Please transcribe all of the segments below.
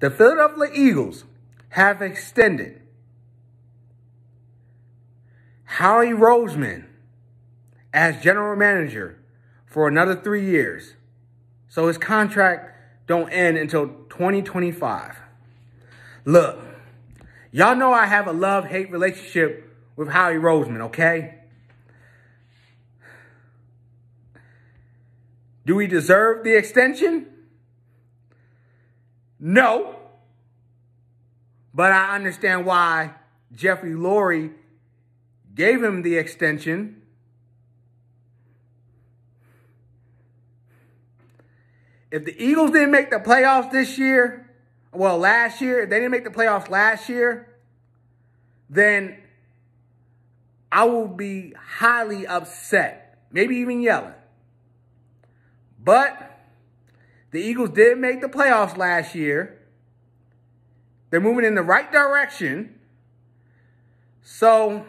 The Philadelphia Eagles have extended Howie Roseman as general manager for another three years. So his contract don't end until 2025. Look, y'all know I have a love-hate relationship with Howie Roseman, okay? Do we deserve the extension? No. But I understand why Jeffrey Lurie gave him the extension. If the Eagles didn't make the playoffs this year, well, last year, if they didn't make the playoffs last year, then I will be highly upset, maybe even yelling. But the Eagles did make the playoffs last year. They're moving in the right direction. So,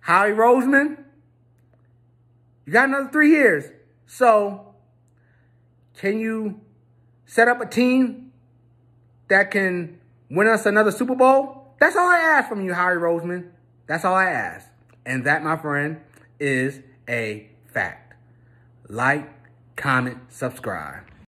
Howie Roseman, you got another three years. So, can you set up a team that can win us another Super Bowl? That's all I ask from you, Howie Roseman. That's all I ask. And that, my friend, is a fact. Like, comment, subscribe.